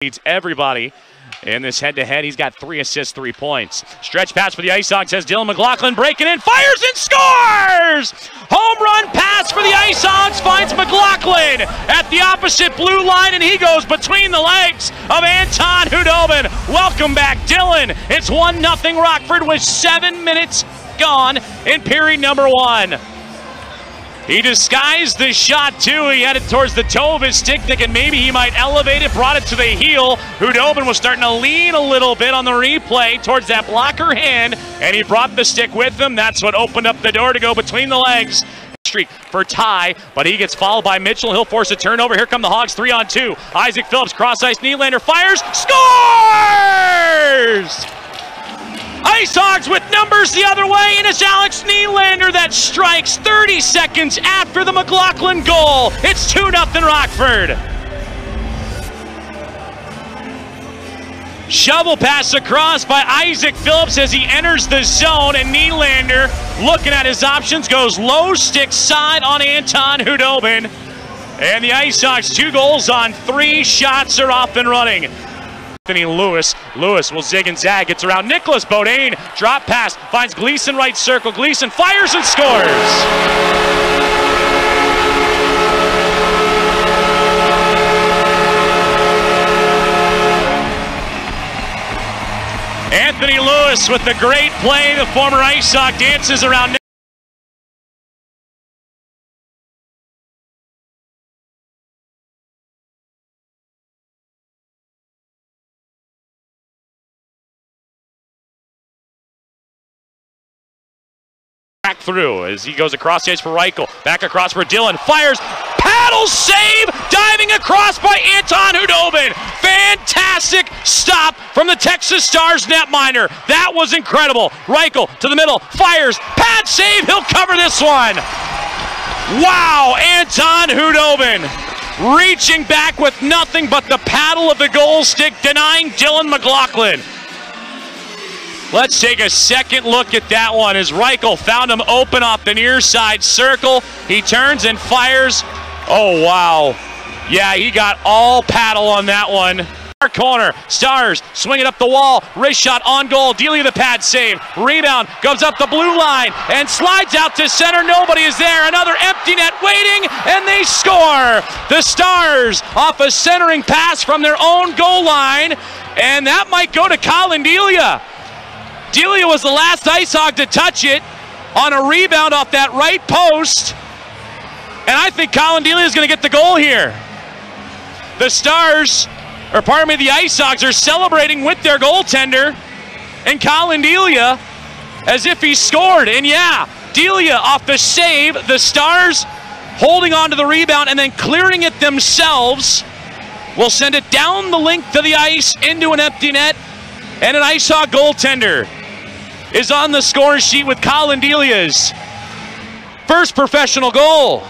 Leads everybody in this head-to-head. He's got three assists, three points. Stretch pass for the Ice Hogs has Dylan McLaughlin breaking in, fires and scores! Home run pass for the Ice Hogs finds McLaughlin at the opposite blue line, and he goes between the legs of Anton Khudobin. Welcome back, Dylan. It's 1 0 Rockford with seven minutes gone in period number one. He disguised the shot too. He had it towards the toe of his stick, thinking maybe he might elevate it, brought it to the heel. Khudobin was starting to lean a little bit on the replay towards that blocker hand, and he brought the stick with him. That's what opened up the door to go between the legs. Streak for Ty, but he gets followed by Mitchell. He'll force a turnover. Here come the Hogs, three on two. Isaac Phillips, cross ice, Nylander fires, scores! Hogs with numbers the other way, and it's Alex Nylander that strikes 30 seconds after the McLaughlin goal. It's 2 0 Rockford. Shovel pass across by Isaac Phillips as he enters the zone, and Nylander, looking at his options, goes low stick side on Anton Khudobin. And the Ice two goals on three shots are off and running. Anthony Louis. Louis will zig and zag. Gets around Nicholas Bodine. Drop pass. Finds Gleason right circle. Gleason fires and scores. Anthony Louis with the great play. The former Ice Hog dances around. Back through as he goes across ice for Reichel. Back across for Dylan. Fires. Paddle save. Diving across by Anton Khudobin. Fantastic stop from the Texas Stars netminder. That was incredible. Reichel to the middle. Fires. Pad save. He'll cover this one. Wow. Anton Khudobin reaching back with nothing but the paddle of the goal stick, denying Dylan McLaughlin. Let's take a second look at that one as Reichel found him open off the near side circle. He turns and fires. Oh, wow. Yeah, he got all paddle on that one. Our corner, Stars swing it up the wall, wrist shot on goal. Delia the pad save, rebound goes up the blue line and slides out to center. Nobody is there. Another empty net waiting, and they score. The Stars off a centering pass from their own goal line, and that might go to Colin Delia. Delia was the last Ice Hog to touch it on a rebound off that right post. And I think Colin Delia is going to get the goal here. The Stars, or pardon me, the Ice Hogs are celebrating with their goaltender and Colin Delia as if he scored. And yeah, Delia off the save, the Stars holding on to the rebound and then clearing it themselves will send it down the length of the ice into an empty net. And an Ice Hog goaltender is on the score sheet with Colin Delia's first professional goal.